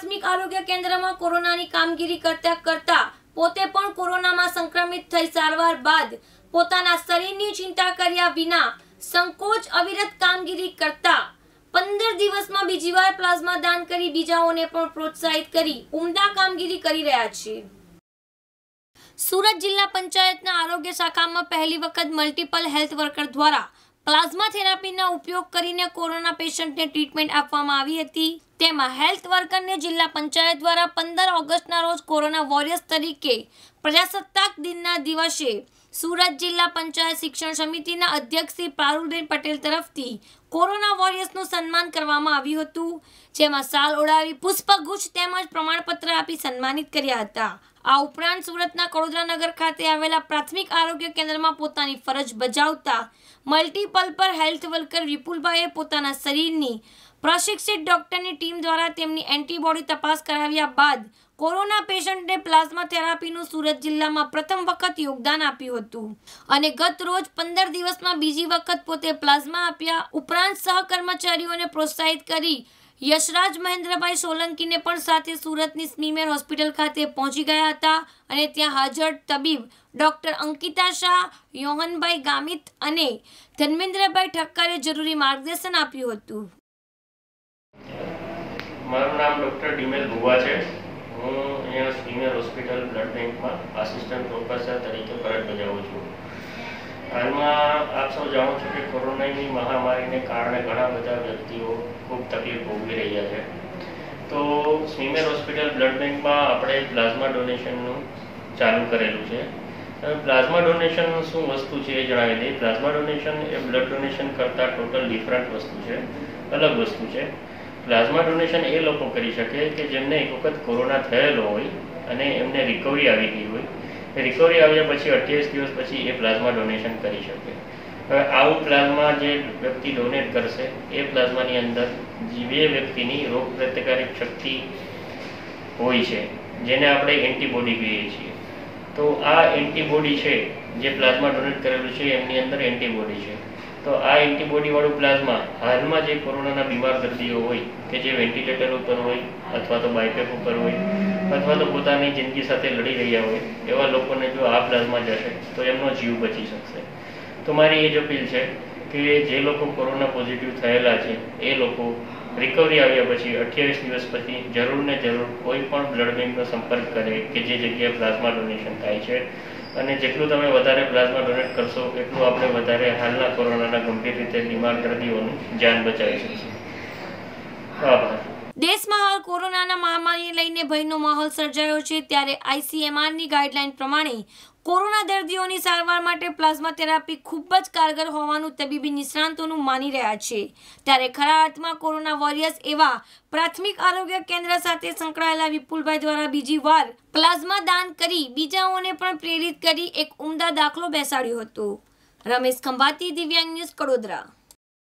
પ્રાથમિક આરોગ્ય કેન્દ્રમાં કોરોનાની કામગીરી કરતા કરતા પોતે પણ કોરોનામાં સંક્રમિત થઈ સારવાર બાદ પોતાના શરીરની ચિંતા કર્યા વિના સંકોચ અવિરત કામગીરી કરતા પંદર દિવસમાં બીજી વાર પ્લાઝમા દાન કરી બીજાઓને પણ પ્રોત્સાહિત કરી ઉમદા કામગીરી કરી રહ્યા છે સુરત જિલ્લા પંચાયતના આરોગ્ય શાખામાં પહેલી વખત મલ્ટિપલ હેલ્થ વર્કર દ્વારા પ્લાઝમા થેરાપીના ઉપયોગ કરીને કોરોના પેશન્ટને ટ્રીટમેન્ટ આપવામાં આવી હતી. તેમાં હેલ્થ વર્કરને જિલ્લા પંચાયત દ્વારા પંદર ઓગસ્ટના રોજ કોરોના વોરિયર્સ તરીકે પ્રજાસત્તાક દિનના દિવસે સુરત જિલ્લા પંચાયત શિક્ષણ સમિતિના અધ્યક્ષ શ્રી પારુલબેન પટેલ તરફથી કોરોના વોરિયર્સનું સન્માન કરવામાં આવ્યું હતું, જેમાં સાલ ઓડાવી પુષ્પગુચ્છ તેમજ પ્રમાણપત્ર આપી સન્માનિત કર્યા હતા. આ ઉપરાંત સુરતના કડોદરા નગર ખાતે આવેલા પ્રાથમિક આરોગ્ય કેન્દ્રમાં પોતાની ફરજ બજાવતા મલ્ટીપલ પર હેલ્થ વર્કર વિપુલભાઈએ પોતાના શરીરની પ્રશિક્ષિત ડોક્ટરની ટીમ દ્વારા તેમની એન્ટીબોડી તપાસ કરાવ્યા બાદ કોરોના પેશન્ટને પ્લાઝમા થેરાપીનું સુરત જિલ્લામાં પ્રથમ વખત યોગદાન આપ્યું હતું. અને ગત રોજ પંદર દિવસમાં બીજી વખત પોતે પ્લાઝમા આપ્યા. ઉપરાંત સહકર્મચારીઓને પ્રોત્સાહિત કરી યશરાજ મહેન્દ્રભાઈ સોલંકીને પણ સાથે સુરતની સ્મીમેર હોસ્પિટલ ખાતે પહોંચી ગયા હતા અને ત્યાં હાજર તબીબ ડોક્ટર અંકિતા શાહ, યોહનભાઈ ગામિત અને ધર્મેન્દ્રભાઈ ઠક્કરે જરૂરી માર્ગદર્શન આપ્યું હતું. મારું નામ ડૉક્ટર ડીમેલ ભુવા છે. હું અહીંયા સ્વીમેર હોસ્પિટલ બ્લડ બેંકમાં આસિસ્ટન્ટ પ્રોફેસર તરીકે ફરજ બજાવું છું. હાલમાં આપ સૌ જાણો છો કે કોરોનાની મહામારીને કારણે ઘણા બધા વ્યક્તિઓ ખૂબ તકલીફ ભોગવી રહ્યા છે. તો સ્વિમિયર હોસ્પિટલ બ્લડ બેંકમાં આપણે પ્લાઝમા ડોનેશનનું ચાલુ કરેલું છે. પ્લાઝમા ડોનેશન શું વસ્તુ છે એ જણાવી દઈએ. પ્લાઝમા ડોનેશન એ બ્લડ ડોનેશન કરતાં ટોટલ ડિફરન્ટ વસ્તુ છે. અલગ વસ્તુ છે. પ્લાઝમા ડોનેશન એ લોકો કરી શકે કે જેમને એક વખત કોરોના થયેલો હોય અને એમને રિકવરી આવી ગઈ હોય. એ રિકવરી આવ્યા પછી અઠ્યાવીસ દિવસ પછી એ પ્લાઝમા ડોનેશન કરી શકે. હવે આવું પ્લાઝમા જે વ્યક્તિ ડોનેટ કરશે, એ પ્લાઝમાની અંદર જે વ્યક્તિની રોગ પ્રતિકારક શક્તિ હોય છે, જેને આપણે એન્ટીબોડી કહીએ છીએ. તો આ એન્ટીબોડી છે, જે પ્લાઝમા ડોનેટ કરેલું છે, એમની અંદર એન્ટીબોડી છે. તો આ એન્ટીબોડીવાળું પ્લાઝમા હાલમાં જે કોરોનાના બીમાર દર્દીઓ હોય કે જે વેન્ટિલેટર ઉપર હોય અથવા તો બાયપેપ ઉપર હોય અથવા તો પોતાની જિંદગી સાથે લડી રહ્યા હોય, એવા લોકોને જો આ પ્લાઝમા જશે, તો એમનો જીવ બચી શકશે. તો મારી એ જ અપીલ છે કે જે લોકો કોરોના પોઝિટિવ થયેલા છે, એ લોકો રિકવરી આવ્યા પછી અઠ્યાવીસ દિવસ પછી જરૂર ને જરૂર કોઈ પણ બ્લડ બેંકનો સંપર્ક કરે કે જે જગ્યાએ પ્લાઝમા ડોનેશન થાય છે અને જેટલું તમે વધારે પ્લાઝમા ડોનેટ કરશો, એટલું આપણે વધારે હાલના કોરોનાના ગંભીર રીતે બીમાર દર્દીઓનું જાન બચાવી શકીશું. આભાર. દેશમાં હાલ કોરોનાના મહામારીને લઈને ભયનો માહોલ સર્જાયો છે, ત્યારે આઈસીએમઆરની ગાઈડલાઈન પ્રમાણે કોરોના દર્દીઓની સારવાર માટે પ્લાઝમા થેરાપી ખૂબ જ કારગર હોવાનું તબીબી નિષ્ણાંતોનું માની રહ્યા છે. ત્યારે ખરા અર્થમાં કોરોના વોરિયર્સ એવા પ્રાથમિક આરોગ્ય કેન્દ્ર સાથે સંકળાયેલા વિપુલભાઈ દ્વારા બીજી વાર પ્લાઝમા દાન કરી બીજાઓને પણ પ્રેરિત કરી એક ઉમદા દાખલો બેસાડ્યો હતો. રમેશ ખંભાતી, દિવ્યાંગ ન્યૂઝ, કડોદરા.